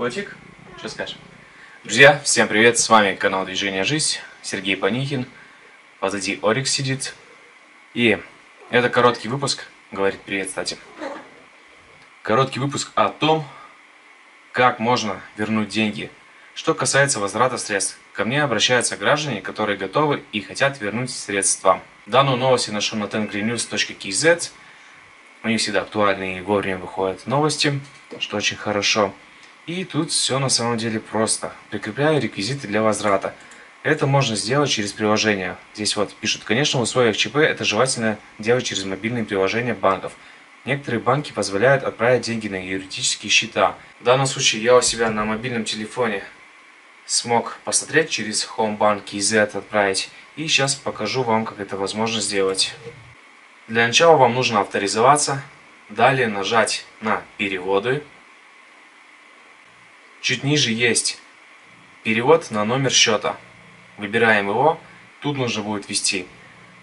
Котик, что скажешь? Друзья, всем привет, с вами канал Движение Жизнь, Сергей Панихин, позади Орикс сидит. И это короткий выпуск, говорит привет, кстати. Короткий выпуск о том, как можно вернуть деньги. Что касается возврата средств, ко мне обращаются граждане, которые готовы и хотят вернуть средства. Данную новость я нашел на tengreenews.kz. У них всегда актуальные и вовремя выходят новости, что очень хорошо. И тут все на самом деле просто. Прикрепляю реквизиты для возврата. Это можно сделать через приложение. Здесь вот пишут, конечно, в условиях ЧП это желательно делать через мобильные приложения банков. Некоторые банки позволяют отправить деньги на юридические счета. В данном случае я у себя на мобильном телефоне смог посмотреть через Homebank KZ отправить. И сейчас покажу вам, как это возможно сделать. Для начала вам нужно авторизоваться, далее нажать на переводы. Чуть ниже есть перевод на номер счета. Выбираем его. Тут нужно будет ввести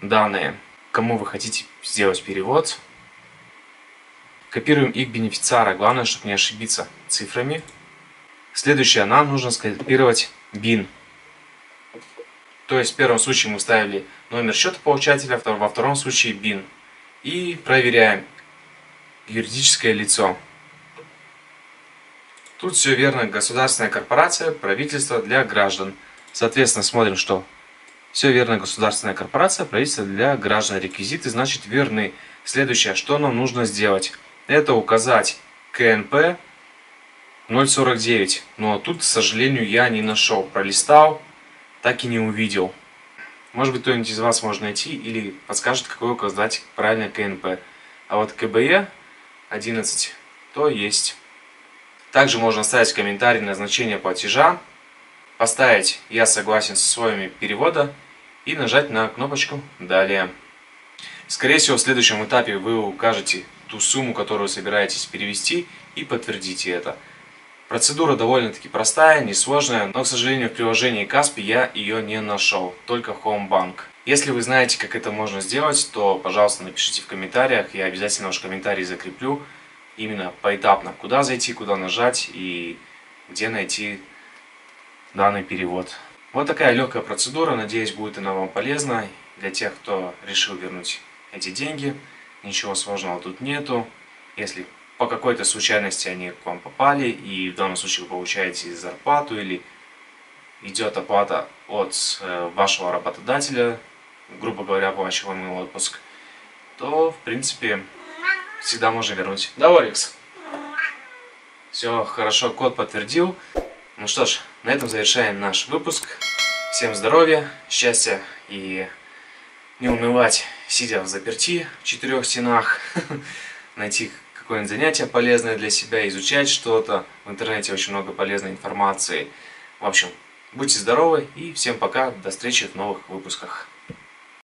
данные, кому вы хотите сделать перевод. Копируем их бенефициара, главное, чтобы не ошибиться цифрами. Следующее, нам нужно скопировать BIN. То есть в первом случае мы ставили номер счета получателя, во втором случае BIN. И проверяем юридическое лицо. Тут все верно. Государственная корпорация, правительство для граждан. Соответственно, смотрим, что все верно. Государственная корпорация, правительство для граждан. Реквизиты, значит, верны. Следующее, что нам нужно сделать? Это указать КНП 0.49. Но тут, к сожалению, я не нашел. Пролистал, так и не увидел. Может быть, кто-нибудь из вас может найти или подскажет, какой указать правильно КНП. А вот КБЕ 11, то есть. Также можно оставить комментарий на значение платежа, поставить «Я согласен с условиями перевода» и нажать на кнопочку «Далее». Скорее всего, в следующем этапе вы укажете ту сумму, которую собираетесь перевести и подтвердите это. Процедура довольно-таки простая, несложная, но, к сожалению, в приложении Каспи я ее не нашел, только Homebank. Если вы знаете, как это можно сделать, то, пожалуйста, напишите в комментариях, я обязательно ваш комментарий закреплю, именно поэтапно, куда зайти, куда нажать и где найти данный перевод. Вот такая легкая процедура, надеюсь, будет она вам полезна для тех, кто решил вернуть эти деньги. Ничего сложного тут нету. Если по какой-то случайности они к вам попали, и в данном случае вы получаете зарплату или идет оплата от э, вашего работодателя, грубо говоря, оплачиваемый отпуск, то, в принципе, всегда можно вернуть. Да, Орикс? Все хорошо, код подтвердил. Ну что ж, на этом завершаем наш выпуск. Всем здоровья, счастья и не унывать, сидя в заперти в четырех стенах, найти какое-нибудь занятие полезное для себя, изучать что-то. В интернете очень много полезной информации. В общем, будьте здоровы и всем пока. До встречи в новых выпусках.